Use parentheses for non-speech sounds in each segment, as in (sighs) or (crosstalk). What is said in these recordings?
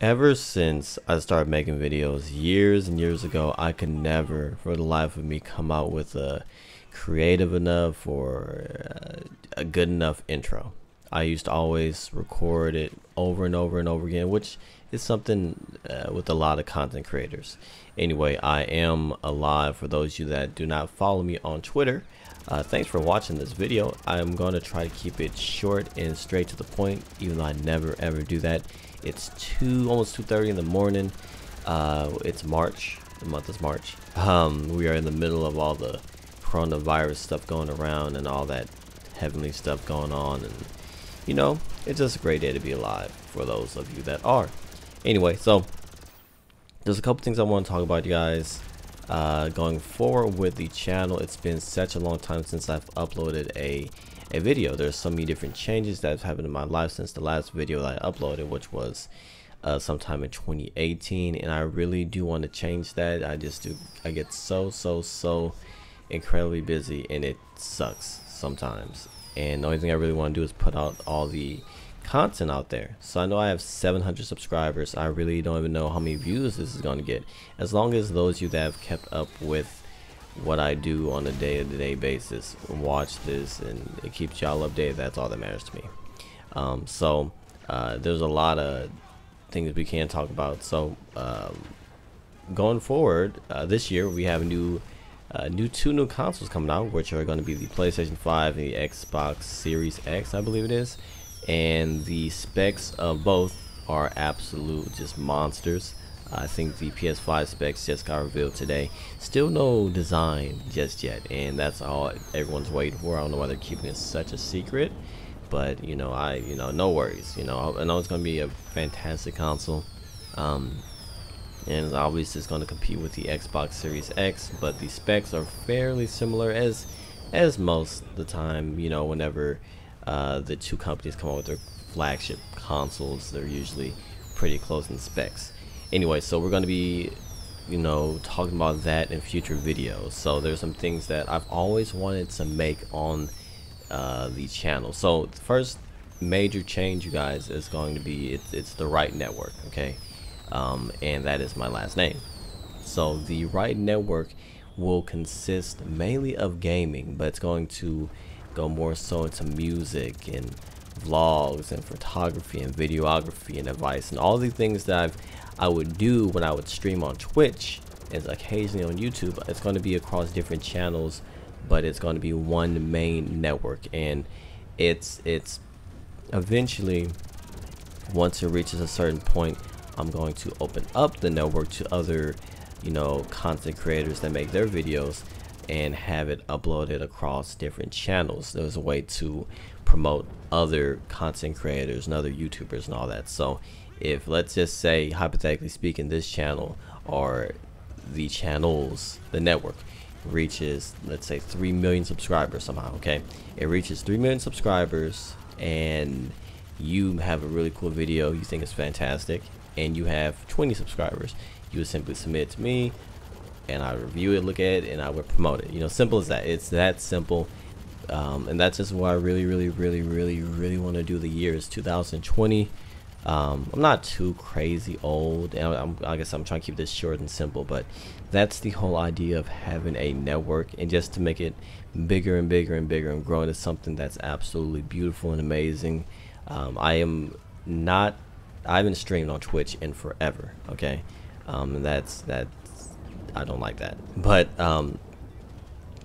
Ever since I started making videos years and years ago, I could never, for the life of me, come out with a creative enough or uh, a good enough intro. I used to always record it over and over and over again, which is something uh, with a lot of content creators. Anyway, I am alive for those of you that do not follow me on Twitter. Uh, thanks for watching this video. I'm going to try to keep it short and straight to the point, even though I never ever do that. It's 2, almost 2.30 in the morning. Uh, it's March. The month is March. Um, we are in the middle of all the coronavirus stuff going around and all that heavenly stuff going on. And, you know, it's just a great day to be alive for those of you that are. Anyway, so there's a couple things I want to talk about, you guys. Uh, going forward with the channel, it's been such a long time since I've uploaded a a video. There's so many different changes that have happened in my life since the last video that I uploaded, which was uh, sometime in 2018, and I really do want to change that. I just do. I get so so so incredibly busy, and it sucks sometimes. And the only thing I really want to do is put out all the content out there. So I know I have 700 subscribers. I really don't even know how many views this is going to get. As long as those of you that have kept up with what I do on a day-to-day -day basis watch this and it keeps y'all updated, that's all that matters to me. Um, so uh, there's a lot of things we can talk about. So um, going forward, uh, this year we have new uh, new two new consoles coming out, which are going to be the PlayStation 5 and the Xbox Series X, I believe it is and the specs of both are absolute just monsters. I think the PS5 specs just got revealed today. Still no design just yet, and that's all everyone's waiting for. I don't know why they're keeping it such a secret, but you know, I you know, no worries. You know, I know it's gonna be a fantastic console, um, and obviously it's gonna compete with the Xbox Series X. But the specs are fairly similar as as most the time. You know, whenever uh, the two companies come out with their flagship consoles. They're usually pretty close in specs. Anyway, so we're going to be, you know, talking about that in future videos. So there's some things that I've always wanted to make on uh, the channel. So the first major change, you guys, is going to be it's, it's the Wright Network, okay? Um, and that is my last name. So the Wright Network will consist mainly of gaming, but it's going to go more so into music and vlogs and photography and videography and advice and all the things that I've, I would do when I would stream on Twitch and occasionally on YouTube. It's going to be across different channels, but it's going to be one main network and it's it's eventually once it reaches a certain point I'm going to open up the network to other you know content creators that make their videos and have it uploaded across different channels. There's a way to promote other content creators and other YouTubers and all that. So if let's just say hypothetically speaking this channel or the channels, the network reaches let's say 3 million subscribers somehow, okay? It reaches 3 million subscribers and you have a really cool video you think is fantastic and you have 20 subscribers you would simply submit to me and I review it, look at it, and I would promote it. You know, simple as that. It's that simple. Um, and that's just what I really, really, really, really, really want to do. The year is 2020. Um, I'm not too crazy old, and I'm, I guess I'm trying to keep this short and simple, but that's the whole idea of having a network and just to make it bigger and bigger and bigger and grow into something that's absolutely beautiful and amazing. Um, I am not, I haven't streamed on Twitch in forever, okay? Um, that's, that I don't like that. But um,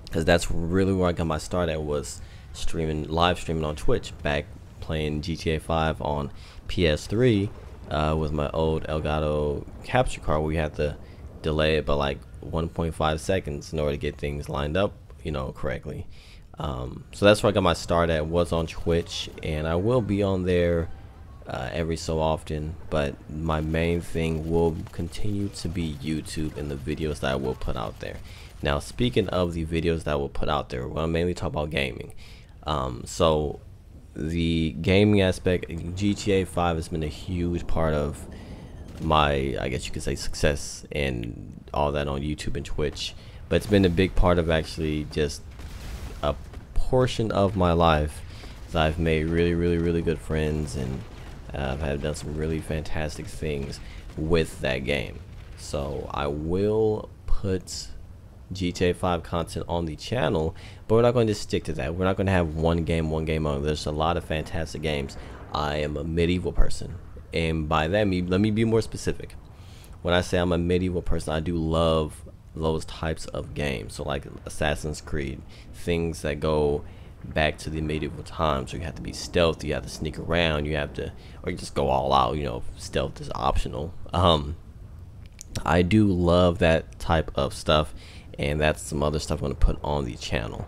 because that's really where I got my start at was streaming, live streaming on Twitch, back playing GTA 5 on PS3 uh, with my old Elgato capture card. We had to delay it by like 1.5 seconds in order to get things lined up, you know, correctly. Um, so that's where I got my start at. Was on Twitch, and I will be on there uh, every so often but my main thing will continue to be YouTube and the videos that I will put out there now speaking of the videos that I will put out there we'll mainly talk about gaming um, so the gaming aspect GTA 5 has been a huge part of my I guess you could say success and all that on YouTube and Twitch but it's been a big part of actually just a portion of my life that I've made really really really good friends and uh, have done some really fantastic things with that game. So I will put GTA 5 content on the channel, but we're not going to stick to that. We're not going to have one game, one game only. There's a lot of fantastic games. I am a medieval person, and by that, me let me be more specific. When I say I'm a medieval person, I do love those types of games. So like Assassin's Creed, things that go back to the medieval times where you have to be stealthy, you have to sneak around, you have to, or you just go all out. You know, stealth is optional. Um, I do love that type of stuff, and that's some other stuff I'm to put on the channel.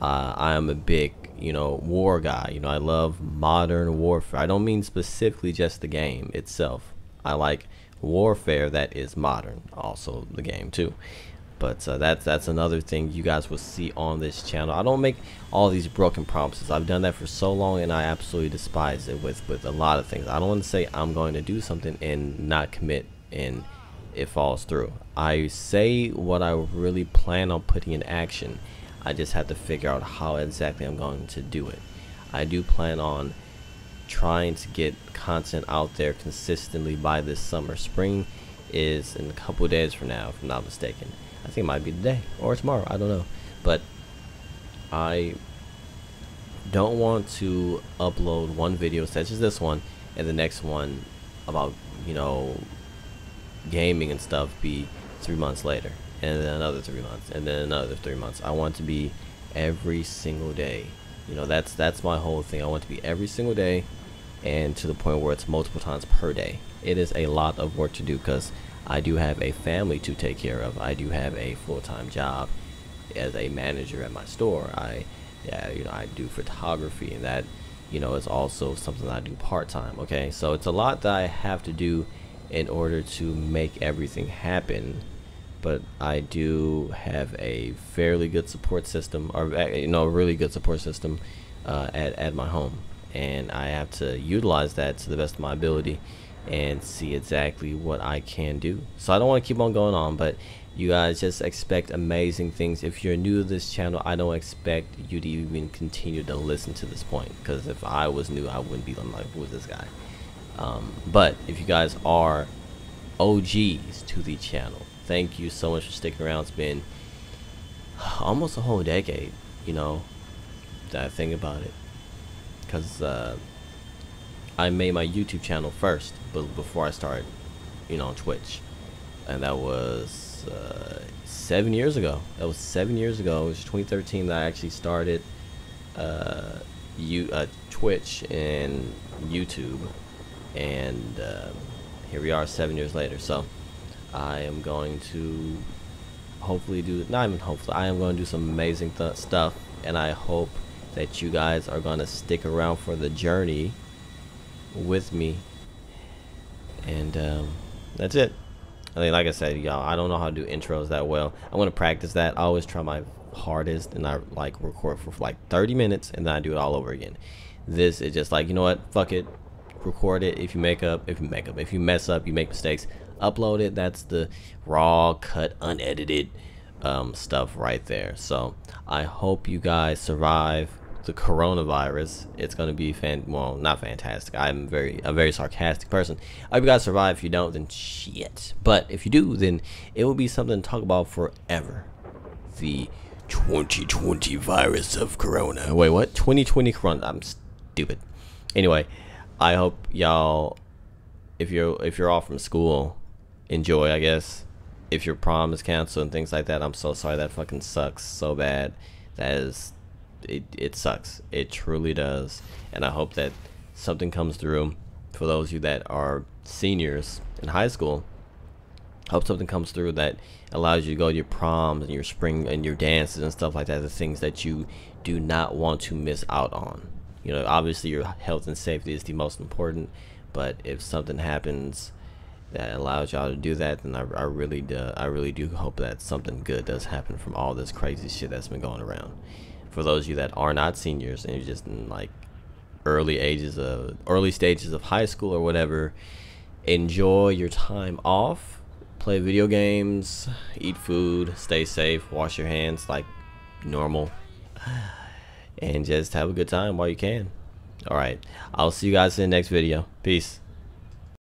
Uh, I am a big, you know, war guy. You know, I love modern warfare. I don't mean specifically just the game itself. I like warfare that is modern, also the game too. But uh, that's that's another thing you guys will see on this channel. I don't make all these broken promises. I've done that for so long, and I absolutely despise it with with a lot of things. I don't want to say I'm going to do something and not commit and it falls through. I say what I really plan on putting in action. I just have to figure out how exactly I'm going to do it. I do plan on trying to get content out there consistently by this summer. Spring is in a couple days from now, if I'm not mistaken. I think it might be today or tomorrow. I don't know. But I don't want to upload one video such as this one and the next one about, you know, gaming and stuff be three months later and then another three months and then another three months. I want to be every single day. You know that's that's my whole thing. I want to be every single day and to the point where it's multiple times per day. It is a lot of work to do because i do have a family to take care of. I do have a full-time job as a manager at my store. I yeah you know i do photography and that you know is also something i do part-time okay? So it's a lot that i have to do in order to make everything happen. But I do have a fairly good support system or uh, you know a really good support system uh, at, at my home. And I have to utilize that to the best of my ability and see exactly what I can do. So I don't want to keep on going on but you guys just expect amazing things. If you're new to this channel I don't expect you to even continue to listen to this point because if I was new I wouldn't be like who is this guy um, but if you guys are OGs to the channel, thank you so much for sticking around. It's been almost a whole decade, you know, that I think about it. Because uh, I made my YouTube channel first, but before I started, you know, on Twitch. And that was uh, seven years ago. That was seven years ago. It was 2013 that I actually started uh, you, uh, Twitch and YouTube and uh, here we are seven years later. So I am going to hopefully do not even hopefully I am going to do some amazing stuff. And I hope that you guys are going to stick around for the journey with me. And um, that's it. I mean like I said y'all I don't know how to do intros that well. I want to practice that. I always try my hardest and I like record for like 30 minutes and then I do it all over again. This is just like you know what? Fuck it record it. If you make up if you make up if you mess up you make mistakes upload it. That's the raw cut unedited um, stuff right there. So I hope you guys survive the coronavirus. It's gonna be fan well not fantastic. I'm very a very sarcastic person. I hope you guys survive. If you don't then shit. But if you do then it will be something to talk about forever. The 2020 virus of corona. Wait what? 2020 corona. I'm stupid. Anyway I hope y'all, if you're if you're off from school, enjoy. I guess if your prom is canceled and things like that, I'm so sorry. That fucking sucks so bad. That is, it it sucks. It truly does. And I hope that something comes through for those of you that are seniors in high school. Hope something comes through that allows you to go to your proms and your spring and your dances and stuff like that. The things that you do not want to miss out on you know obviously your health and safety is the most important but if something happens that allows y'all to do that then I, I really do I really do hope that something good does happen from all this crazy shit that's been going around. For those of you that are not seniors and you're just in like early ages of early stages of high school or whatever enjoy your time off play video games eat food stay safe wash your hands like normal (sighs) and just have a good time while you can. All right. I'll see you guys in the next video. Peace.